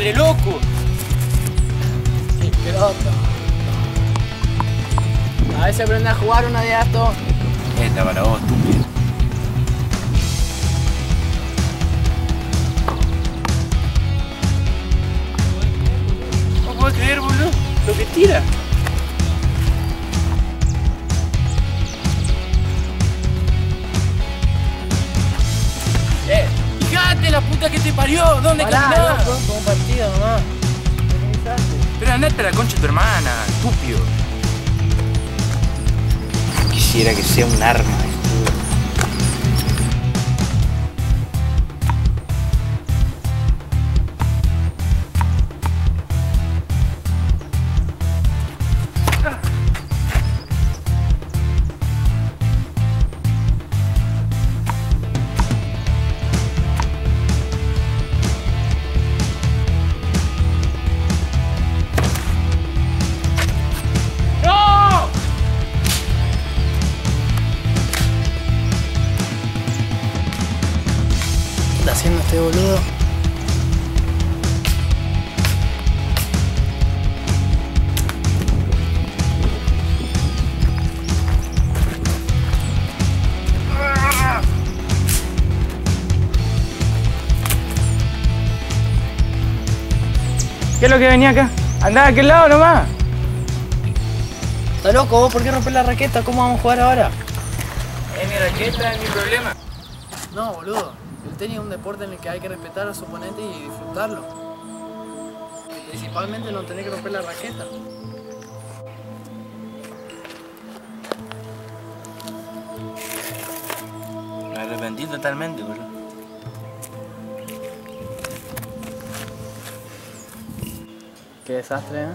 madre, loco! ¡Escroto! A ver si aprende a jugar una de esto. Esta para vos, estúpido. No puedo creer, boludo, lo que tira. Eh, ¡Fíjate la puta que te parió! ¿Dónde caminás? Andate a la concha de tu hermana, estúpido. Quisiera que sea un arma haciendo este boludo? ¿Qué es lo que venía acá? Andá a aquel lado nomás. ¿Está loco vos? ¿Por qué romper la raqueta? ¿Cómo vamos a jugar ahora? Es mi raqueta, es mi problema. No, boludo. El tenis es un deporte en el que hay que respetar a su oponente y disfrutarlo. Principalmente no tener que romper la raqueta. Me arrepentí totalmente, boludo. Qué desastre, ¿eh?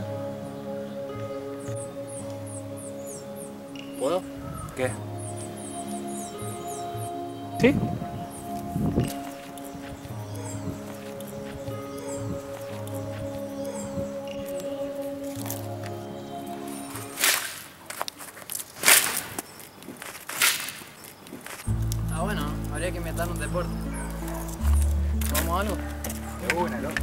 ¿Puedo? ¿Qué? ¿Sí? Ah, bueno, habría que inventar un deporte. ¿Vamos a algo? De una, loco.